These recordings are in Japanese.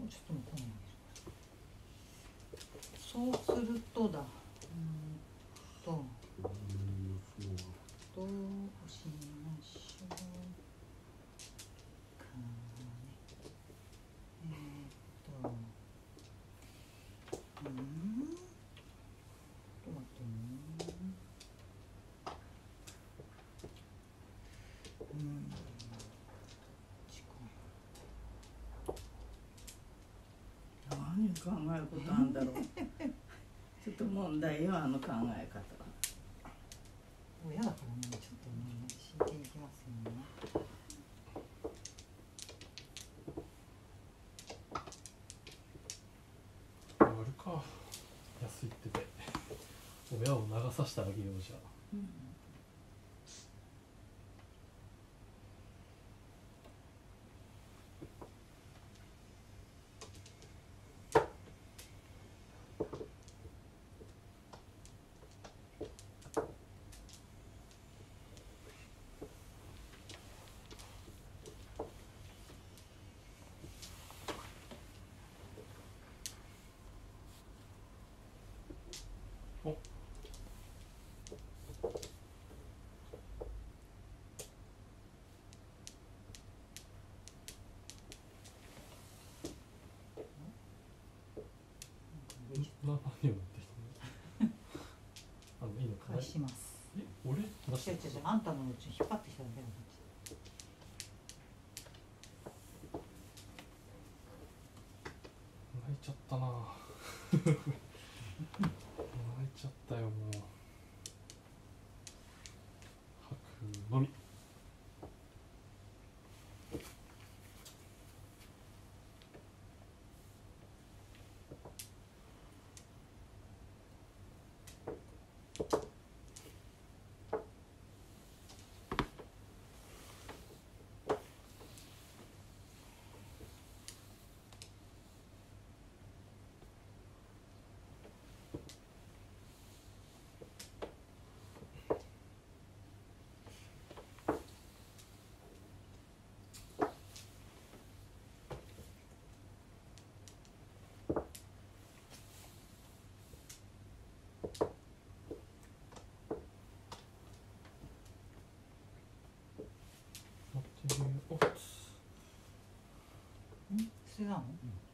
もちょっとそうするとだうんとどうしましょうかねえー、っとうんちょっと待ってねうん何考えることあんだろう。ちょっと問題よあの考え方。は親だからねちょっとね真剣にいきますよね。やるか。安いってて。親を流さしてあげようじゃお。っ何を持ってきたのあのいいのかな返しますえ俺出し違う違うあんたのうち引っ張ってきたんだよ泣いちゃったな。泣いちゃったよもう。吐くのみ。違うの、うん。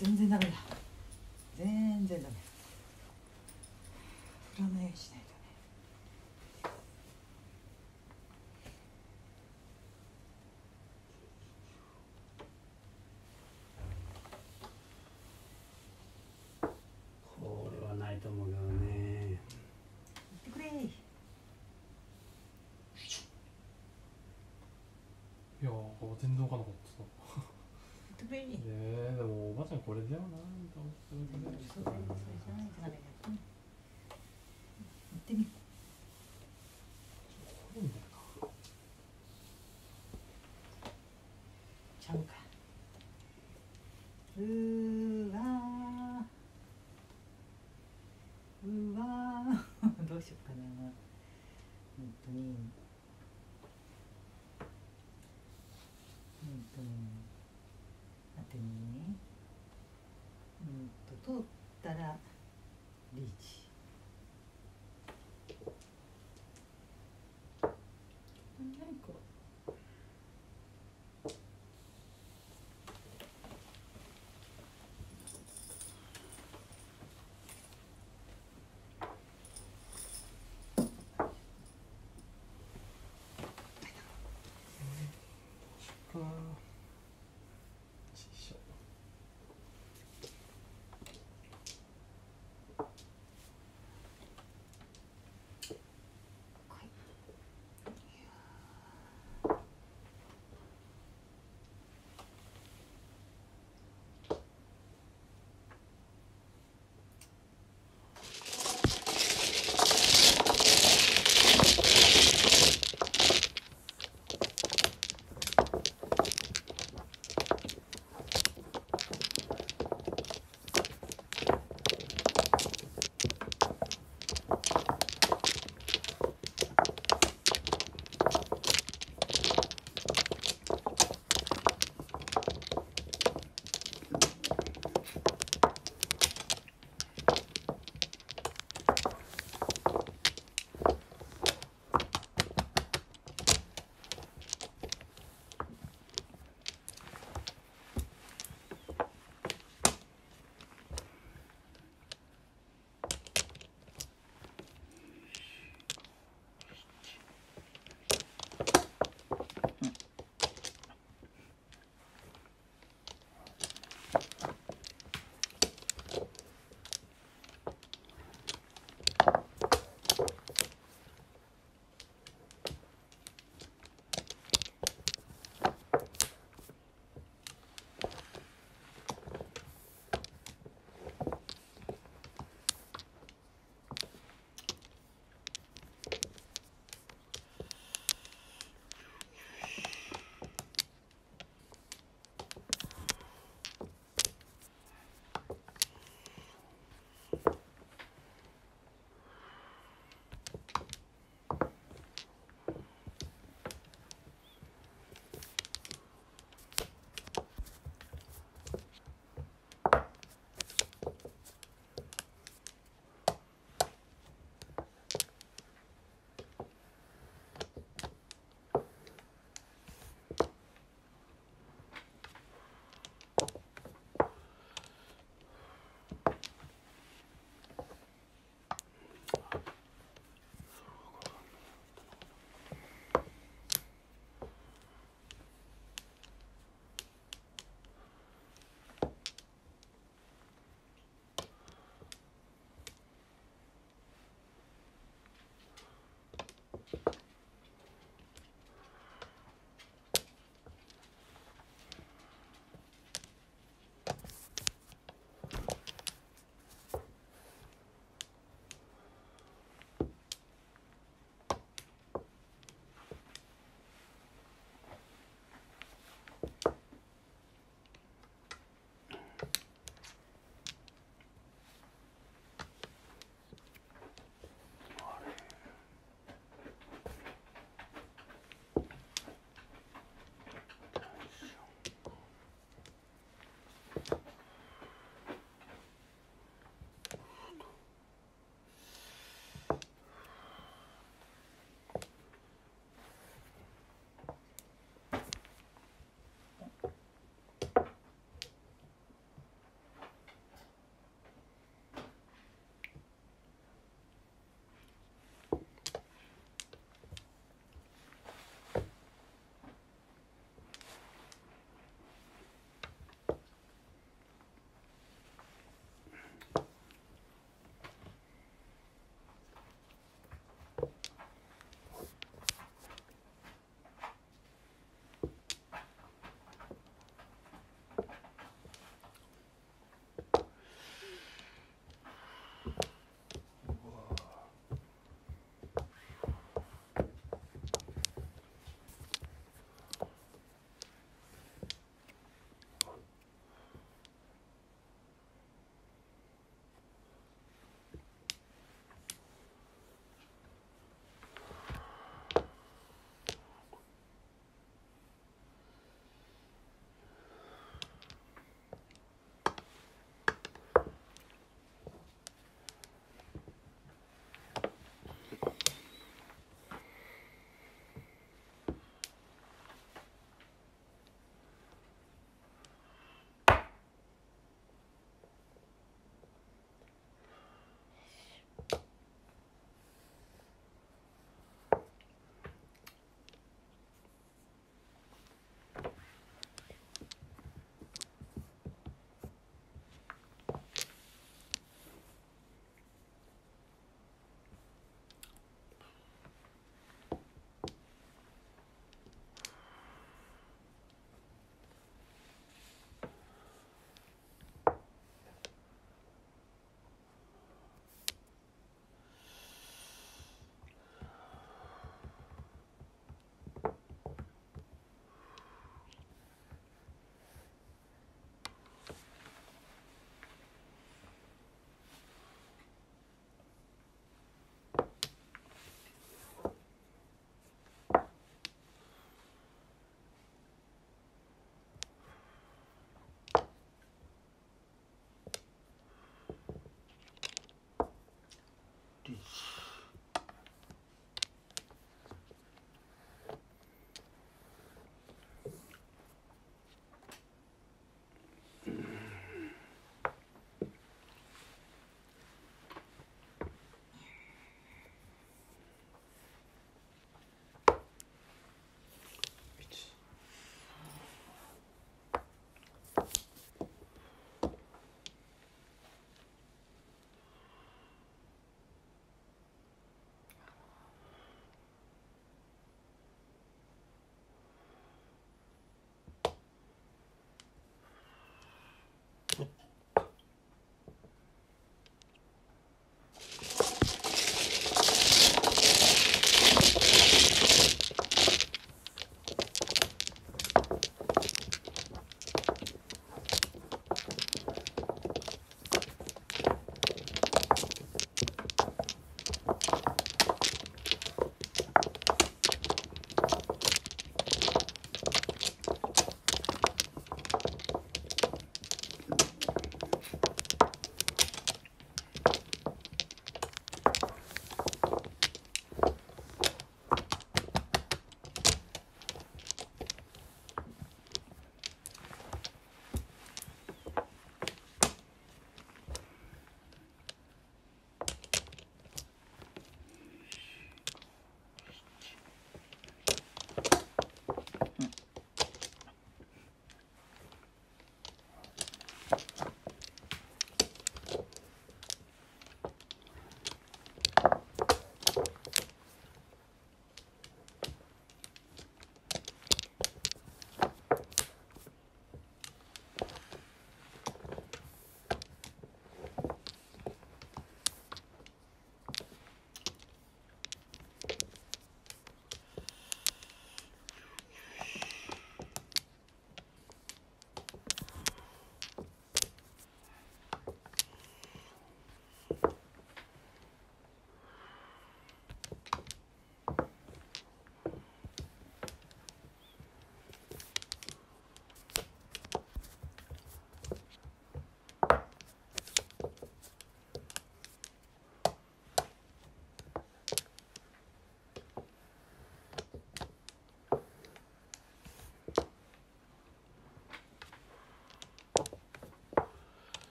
全然ダメだ。全然ダメ。振らないようにしないとね。これはないと思うけどね。言ってくれ。いやー全然わかんなかった言ってくれねえでもおばあちゃんこれだよなと思ってそうだよそれじゃないとダメだよ言ってみこれみたいなちゃうか。うー。わうわ どうしようかな。本当に。本当に。当てにね。うんと通ったら